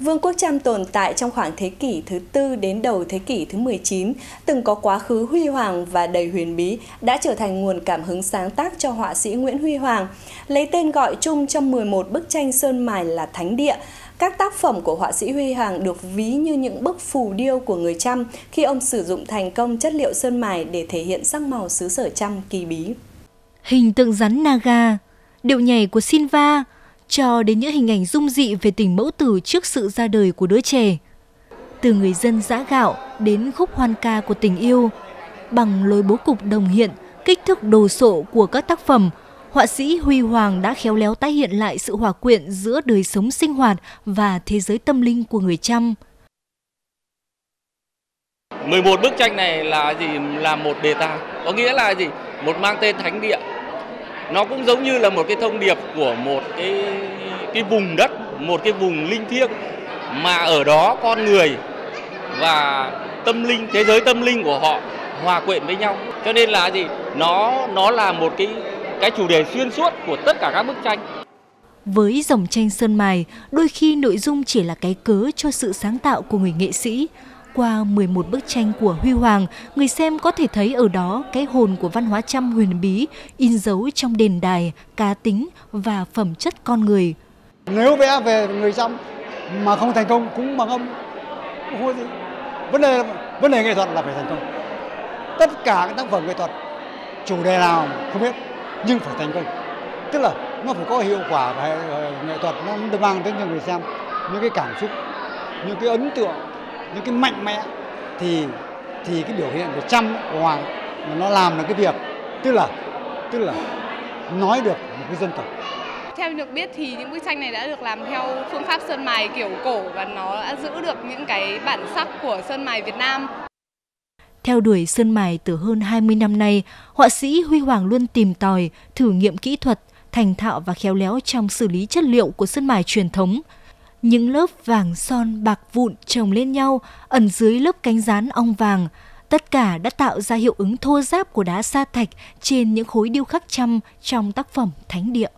Vương quốc Cham tồn tại trong khoảng thế kỷ thứ tư đến đầu thế kỷ thứ 19, từng có quá khứ huy hoàng và đầy huyền bí, đã trở thành nguồn cảm hứng sáng tác cho họa sĩ Nguyễn Huy Hoàng. Lấy tên gọi chung trong 11 bức tranh sơn mài là Thánh Địa, các tác phẩm của họa sĩ Huy Hoàng được ví như những bức phù điêu của người Cham khi ông sử dụng thành công chất liệu sơn mài để thể hiện sắc màu xứ sở Cham kỳ bí. Hình tượng rắn Naga, điệu nhảy của Sinva, cho đến những hình ảnh dung dị về tình mẫu tử trước sự ra đời của đứa trẻ. Từ người dân giã gạo đến khúc hoan ca của tình yêu, bằng lối bố cục đồng hiện, kích thước đồ sộ của các tác phẩm, họa sĩ Huy Hoàng đã khéo léo tái hiện lại sự hòa quyện giữa đời sống sinh hoạt và thế giới tâm linh của người Chăm. 11 bức tranh này là gì là một đề tài, có nghĩa là gì? Một mang tên thánh địa nó cũng giống như là một cái thông điệp của một cái cái vùng đất, một cái vùng linh thiêng mà ở đó con người và tâm linh, thế giới tâm linh của họ hòa quyện với nhau. Cho nên là gì? Nó nó là một cái cái chủ đề xuyên suốt của tất cả các bức tranh. Với dòng tranh sơn mài, đôi khi nội dung chỉ là cái cớ cho sự sáng tạo của người nghệ sĩ qua 11 bức tranh của Huy Hoàng, người xem có thể thấy ở đó cái hồn của văn hóa trăm huyền bí, in dấu trong đền đài, cá tính và phẩm chất con người. Nếu vẽ về người trăm mà không thành công cũng bằng âm, không gì. Vấn đề vấn đề nghệ thuật là phải thành công. Tất cả các tác phẩm nghệ thuật chủ đề nào không biết nhưng phải thành công. Tức là nó phải có hiệu quả và ờ, nghệ thuật nó được mang đến cho người xem những cái cảm xúc, những cái ấn tượng những cái mạnh mẽ thì thì cái biểu hiện của trăm của hoàng nó làm được cái việc tức là tức là nói được một cái dân tộc theo được biết thì những bức tranh này đã được làm theo phương pháp sơn mài kiểu cổ và nó đã giữ được những cái bản sắc của sơn mài Việt Nam. Theo đuổi sơn mài từ hơn 20 năm nay, họa sĩ Huy Hoàng luôn tìm tòi, thử nghiệm kỹ thuật, thành thạo và khéo léo trong xử lý chất liệu của sơn mài truyền thống – những lớp vàng son bạc vụn chồng lên nhau, ẩn dưới lớp cánh rán ong vàng. Tất cả đã tạo ra hiệu ứng thô ráp của đá sa thạch trên những khối điêu khắc trăm trong tác phẩm Thánh Địa.